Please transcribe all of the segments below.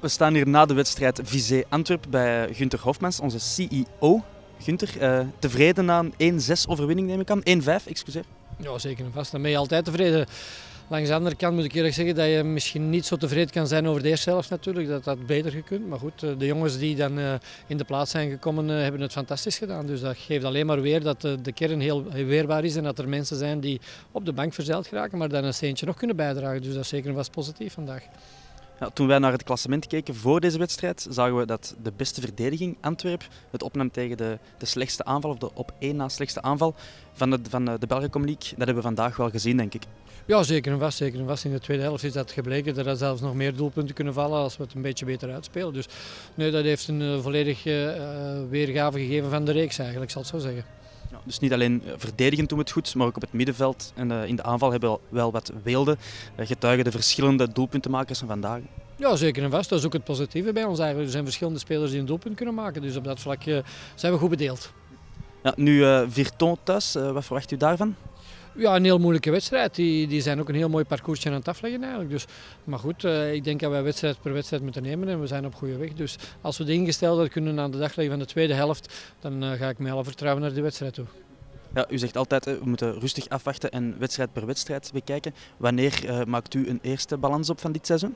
We staan hier na de wedstrijd Visé Antwerp bij Gunther Hofmans, onze CEO. Gunther, uh, tevreden na een 1-6 overwinning neem ik aan? 1-5, excuseer. Ja, zeker en vast. Dan ben je altijd tevreden. Langs de andere kant moet ik eerlijk zeggen dat je misschien niet zo tevreden kan zijn over de eerste helft natuurlijk. Dat dat beter gekund. Maar goed, de jongens die dan in de plaats zijn gekomen hebben het fantastisch gedaan. Dus dat geeft alleen maar weer dat de kern heel weerbaar is. En dat er mensen zijn die op de bank verzeild geraken, maar dan een steentje nog kunnen bijdragen. Dus dat is zeker en vast positief vandaag. Toen wij naar het klassement keken voor deze wedstrijd, zagen we dat de beste verdediging Antwerp het opnam tegen de, de slechtste aanval, of de op één na slechtste aanval van de, van de Belgicom League. Dat hebben we vandaag wel gezien, denk ik. Ja, zeker en vast. Zeker en vast. In de tweede helft is dat gebleken dat er zelfs nog meer doelpunten kunnen vallen als we het een beetje beter uitspelen. Dus nee, dat heeft een uh, volledige uh, weergave gegeven van de reeks eigenlijk, zal ik zo zeggen. Dus niet alleen verdedigend doen we het goed, maar ook op het middenveld en uh, in de aanval hebben we wel wat weelde. Uh, getuigen de verschillende doelpuntenmakers van vandaag. Ja, zeker en vast. Dat is ook het positieve bij ons eigenlijk. Er zijn verschillende spelers die een doelpunt kunnen maken. Dus op dat vlak uh, zijn we goed bedeeld. Ja, nu Virton thuis, wat verwacht u daarvan? Ja, een heel moeilijke wedstrijd. Die, die zijn ook een heel mooi parcoursje aan het afleggen eigenlijk. Dus, maar goed, uh, ik denk dat wij wedstrijd per wedstrijd moeten nemen en we zijn op goede weg. Dus als we de ingestelde kunnen aan de dag leggen van de tweede helft, dan uh, ga ik met alle vertrouwen naar de wedstrijd toe. Ja, u zegt altijd, we moeten rustig afwachten en wedstrijd per wedstrijd bekijken. Wanneer maakt u een eerste balans op van dit seizoen?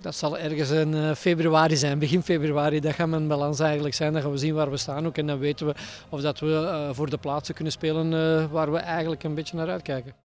Dat zal ergens in februari zijn, begin februari. Dat gaat mijn balans eigenlijk zijn. Dan gaan we zien waar we staan ook. En dan weten we of dat we voor de plaatsen kunnen spelen waar we eigenlijk een beetje naar uitkijken.